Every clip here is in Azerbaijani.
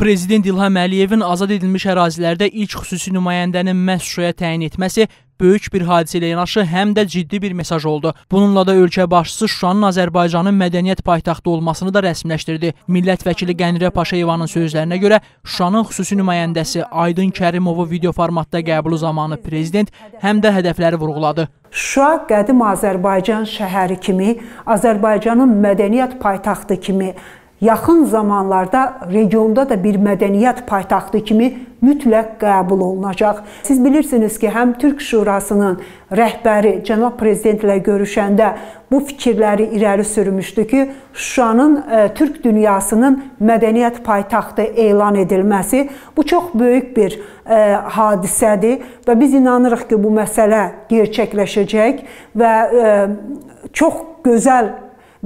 Prezident İlham Əliyevin azad edilmiş ərazilərdə ilk xüsusi nümayəndənin məhz Şuşaya təyin etməsi böyük bir hadisə ilə yanaşı həm də ciddi bir mesaj oldu. Bununla da ölkə başçısı Şuşanın Azərbaycanın mədəniyyət paytaxtı olmasını da rəsmiləşdirdi. Millət vəkili Qənirə Paşayevanın sözlərinə görə Şuşanın xüsusi nümayəndəsi Aydın Kərimovu video formatda qəbulu zamanı prezident həm də hədəfləri vurğuladı. Şuşa qədim Azərbaycan şəhəri kimi, Azərbaycanın mədəniyyət paytaxtı kimi yaxın zamanlarda regionda da bir mədəniyyət paytaxtı kimi mütləq qəbul olunacaq. Siz bilirsiniz ki, həm Türk Şurasının rəhbəri cənab prezidentlə görüşəndə bu fikirləri irəli sürmüşdü ki, Şuşanın ə, e, Türk dünyasının mədəniyyət paytaxtı elan edilməsi bu çox böyük bir ə, e, hadisədir və biz inanırıq ki, bu məsələ gerçəkləşəcək və ə, e, çox gözəl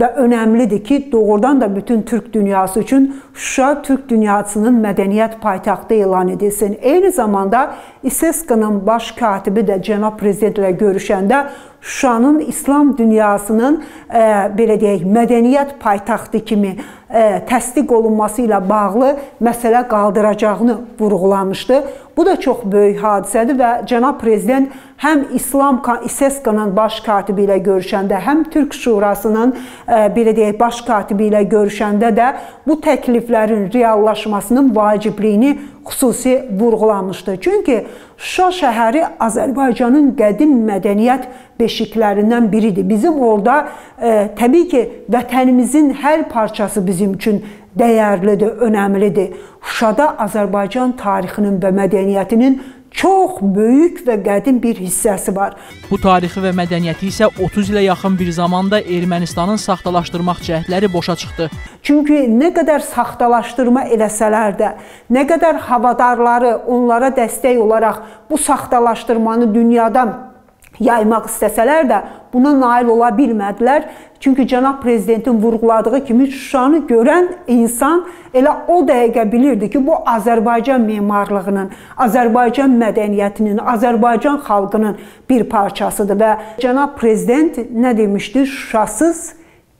və önəmlidir ki, doğrudan da bütün türk dünyası üçün Şuşa türk dünyasının mədəniyyət paytaxtı elan edilsin. Eyni zamanda İSESK-nın baş katibi də cənab prezidentlə görüşəndə Şuşanın İslam dünyasının e, belə deyək, mədəniyyət paytaxtı kimi e, təsdiq olunması ilə bağlı məsələ qaldıracağını vurğulamışdı. Bu da çox böyük hadisədir və cənab prezident həm İslam İSESK-nın baş katibi ilə görüşəndə, həm Türk Şurasının e, belə deyək, baş katibi ilə görüşəndə də bu təkliflərin reallaşmasının vacibliyini xüsusi vurğulamışdı. Çünki Şuşa şəhəri Azərbaycanın qədim mədəniyyət beşiklərindən biridir. Bizim orada e, təbii ki, vətənimizin hər parçası bizim üçün dəyərlidir, önəmlidir. Şuşada Azərbaycan tarixinin və mədəniyyətinin çox böyük və qədim bir hissəsi var. Bu tarixi və mədəniyyəti isə 30 ilə yaxın bir zamanda Ermənistanın saxtalaşdırmaq cəhdləri boşa çıxdı. Çünki nə qədər saxtalaşdırma eləsələr də, nə qədər havadarları onlara dəstək olaraq bu saxtalaşdırmanı dünyadan yaymaq istəsələr də buna nail ola bilmədilər. Çünki cənab prezidentin vurğuladığı kimi Şuşanı görən insan elə o dəqiqə bilirdi ki, bu Azərbaycan memarlığının, Azərbaycan mədəniyyətinin, Azərbaycan xalqının bir parçasıdır və cənab prezident nə demişdi? Şuşasız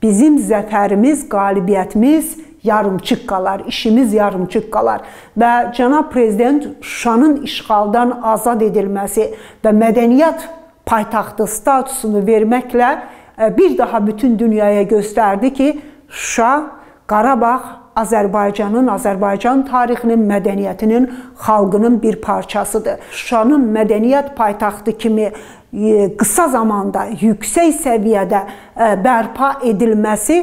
bizim zəfərimiz, qalibiyyətimiz yarımçıq qalar, işimiz yarımçıq qalar və cənab prezident Şuşanın işğaldan azad edilməsi və mədəniyyət paytaxtı statusunu verməklə e, bir daha bütün dünyaya göstərdi ki, Şuşa, Qarabağ Azərbaycanın, Azərbaycan tarixinin, mədəniyyətinin, xalqının bir parçasıdır. Şuşanın mədəniyyət paytaxtı kimi e, qısa zamanda yüksək səviyyədə e, bərpa edilməsi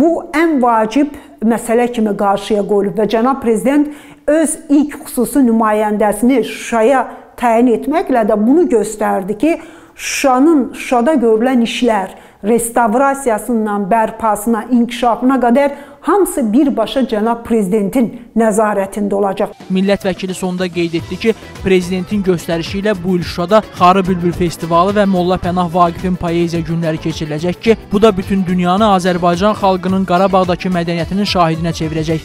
bu ən vacib məsələ kimi qarşıya qoyulub və cənab prezident öz ilk xüsusi nümayəndəsini Şuşaya təyin etməklə də bunu göstərdi ki, Şuşanın Şuşada görülən işlər restavrasiyasından bərpasına, inkişafına qədər hamısı birbaşa cənab prezidentin nəzarətində olacaq. Millət vəkili sonda qeyd etdi ki, prezidentin göstərişi ilə bu il Şuşada Xarı Bülbül festivalı və Molla Pənah Vaqifin poeziya günləri keçiriləcək ki, bu da bütün dünyanı Azərbaycan xalqının Qarabağdakı mədəniyyətinin şahidinə çevirəcək.